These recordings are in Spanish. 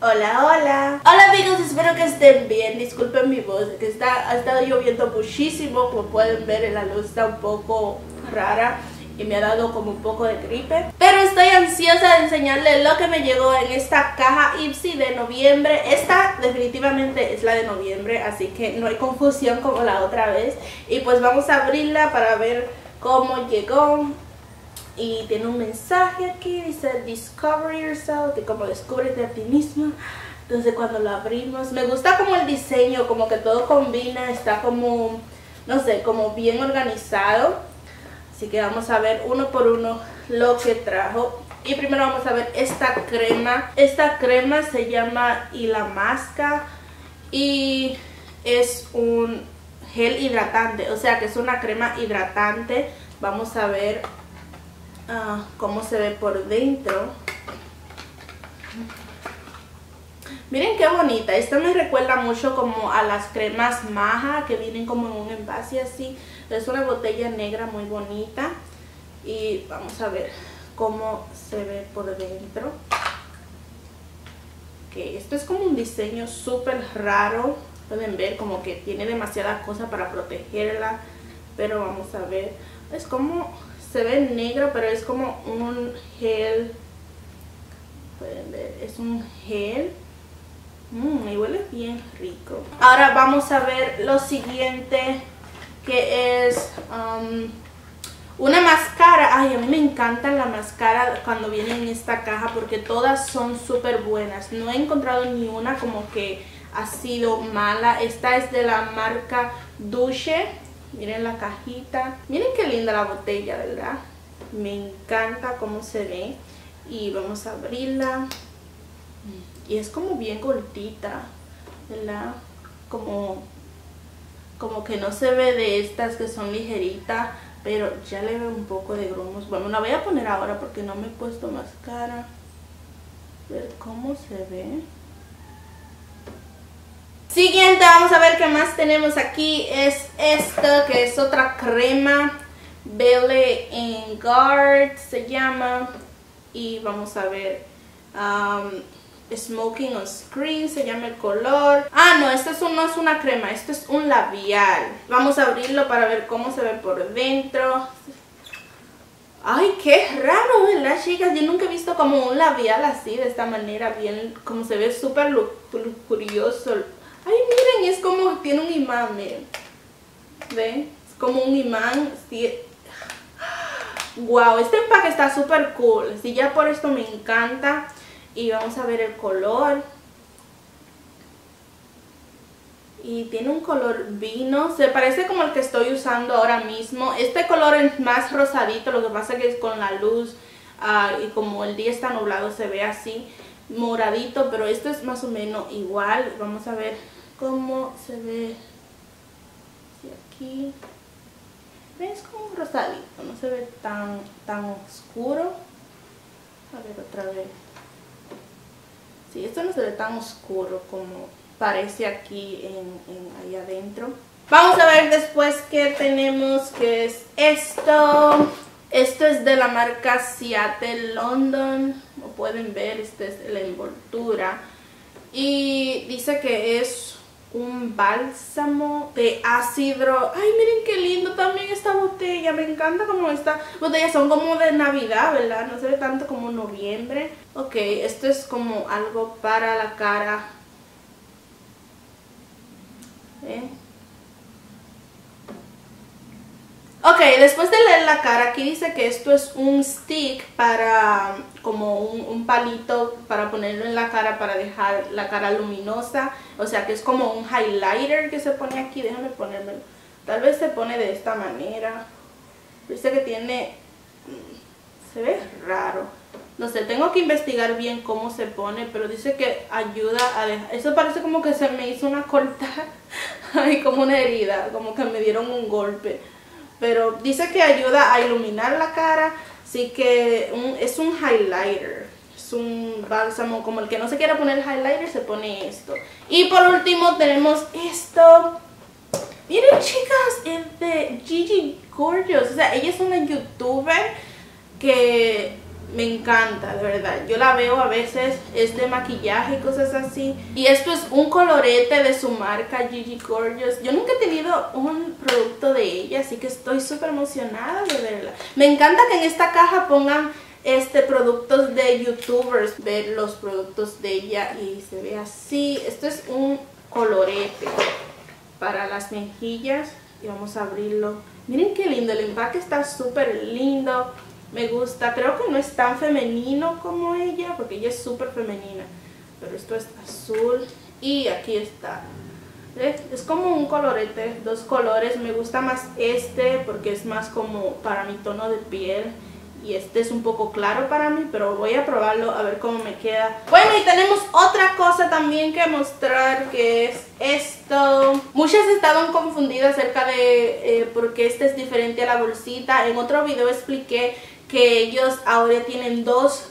Hola, hola. Hola amigos, espero que estén bien. Disculpen mi voz, que está, ha estado lloviendo muchísimo. Como pueden ver, la luz está un poco rara y me ha dado como un poco de gripe. Pero estoy ansiosa de enseñarles lo que me llegó en esta caja Ipsy de noviembre. Esta definitivamente es la de noviembre, así que no hay confusión como la otra vez. Y pues vamos a abrirla para ver cómo llegó y tiene un mensaje aquí, dice Discover Yourself, que como descúbrete a ti misma. Entonces cuando lo abrimos, me gusta como el diseño, como que todo combina, está como, no sé, como bien organizado. Así que vamos a ver uno por uno lo que trajo. Y primero vamos a ver esta crema. Esta crema se llama Ilamasca y es un gel hidratante, o sea que es una crema hidratante. Vamos a ver Ah, cómo se ve por dentro. Miren qué bonita. Esta me recuerda mucho como a las cremas Maja que vienen como en un envase así. Es una botella negra muy bonita. Y vamos a ver cómo se ve por dentro. Que esto es como un diseño súper raro. Pueden ver como que tiene demasiada cosa para protegerla. Pero vamos a ver. Es como se ve negro, pero es como un gel. Pueden ver, es un gel. Mmm, y huele bien rico. Ahora vamos a ver lo siguiente, que es um, una máscara. Ay, a mí me encanta la máscara cuando viene en esta caja porque todas son súper buenas. No he encontrado ni una como que ha sido mala. Esta es de la marca Duche Miren la cajita. Miren qué linda la botella, ¿verdad? Me encanta cómo se ve. Y vamos a abrirla. Y es como bien cortita, ¿verdad? Como, como que no se ve de estas que son ligeritas. Pero ya le veo un poco de grumos. Bueno, la voy a poner ahora porque no me he puesto máscara. Ver cómo se ve. Siguiente, vamos a ver qué más tenemos aquí. Es esta, que es otra crema. Belle en Guard se llama. Y vamos a ver. Um, Smoking on Screen se llama el color. Ah, no, esto es no es una crema, esto es un labial. Vamos a abrirlo para ver cómo se ve por dentro. Ay, qué raro, ¿verdad, chicas? Yo nunca he visto como un labial así, de esta manera, bien, como se ve súper curioso Ay, miren, es como, tiene un imán, miren. ¿Ven? Es como un imán. Wow, este empaque está súper cool. Sí, ya por esto me encanta. Y vamos a ver el color. Y tiene un color vino. Se parece como el que estoy usando ahora mismo. Este color es más rosadito. Lo que pasa es que con la luz ah, y como el día está nublado se ve así moradito. Pero esto es más o menos igual. Vamos a ver cómo se ve. Aquí. Es como un rosadito no se ve tan tan oscuro. A ver otra vez. Sí, esto no se ve tan oscuro como parece aquí en, ahí adentro. Vamos a ver después que tenemos que es esto. Esto es de la marca Seattle London. Como pueden ver esta es la envoltura. Y dice que es un bálsamo de ácido. Ay, miren qué lindo también esta botella. Me encanta como esta botella. Son como de Navidad, ¿verdad? No se ve tanto como noviembre. Ok, esto es como algo para la cara. ¿Eh? Ok, después de leer la cara, aquí dice que esto es un stick para, como un, palito para ponerlo en la cara para dejar la cara luminosa. O sea que es como un highlighter que se pone aquí, déjame ponérmelo. Tal vez se pone de esta manera. Dice que tiene, mm, se ve raro. No sé, tengo que investigar bien cómo se pone, pero dice que ayuda a dejar... Eso parece como que se me hizo una corta, Ay, como una herida, como que me dieron un golpe pero dice que ayuda a iluminar la cara, así que es un highlighter, es un bálsamo como el que no se quiera poner highlighter se pone esto. Y por último tenemos esto, miren chicas, es de Gigi Gorgeous, o sea ella es una youtuber que me encanta, de verdad. Yo la veo a veces, es de maquillaje y cosas así. Y esto es un colorete de su marca Gigi Gorgeous. Yo nunca he tenido un producto de ella, así que estoy súper emocionada de verla. Me encanta que en esta caja pongan este productos de youtubers, ver los productos de ella y se ve así. Esto es un colorete para las mejillas y vamos a abrirlo. Miren qué lindo, el empaque está súper lindo me gusta. Creo que no es tan femenino como ella, porque ella es súper femenina. Pero esto es azul y aquí está. Es como un colorete, dos colores. Me gusta más este porque es más como para mi tono de piel. Y este es un poco claro para mí, pero voy a probarlo a ver cómo me queda. Bueno, y tenemos otra cosa también que mostrar, que es esto. Muchas estaban confundidas acerca de eh, por qué este es diferente a la bolsita. En otro video expliqué que ellos ahora tienen dos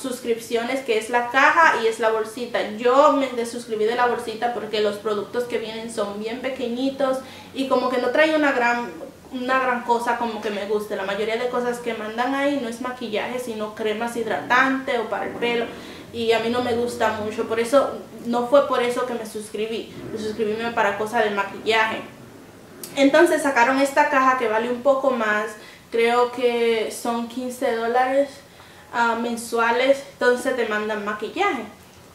suscripciones, que es la caja y es la bolsita. Yo me desuscribí de la bolsita porque los productos que vienen son bien pequeñitos y como que no trae una gran, una gran cosa como que me guste. La mayoría de cosas que mandan ahí no es maquillaje, sino cremas hidratantes o para el pelo. Y a mí no me gusta mucho, por eso, no fue por eso que me suscribí. Me suscribí para cosas de maquillaje. Entonces sacaron esta caja que vale un poco más creo que son 15 dólares ah, mensuales, entonces te mandan maquillaje.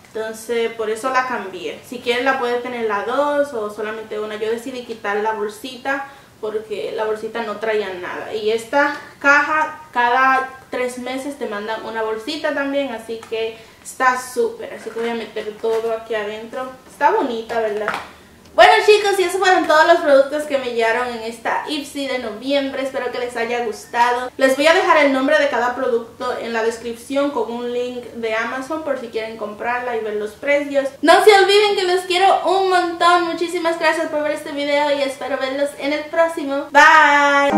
Entonces por eso la cambié. Si quieres la puedes tener la dos o solamente una. Yo decidí quitar la bolsita porque la bolsita no traía nada. Y esta caja cada tres meses te mandan una bolsita también, así que está súper. Así que voy a meter todo aquí adentro. Está bonita, ¿verdad? Bueno chicos, y esos fueron todos los productos que me llegaron en esta Ipsy de noviembre. Espero que les haya gustado. Les voy a dejar el nombre de cada producto en la descripción con un link de Amazon por si quieren comprarla y ver los precios. No se olviden que los quiero. Muchísimas gracias por ver este video y espero verlos en el próximo. Bye.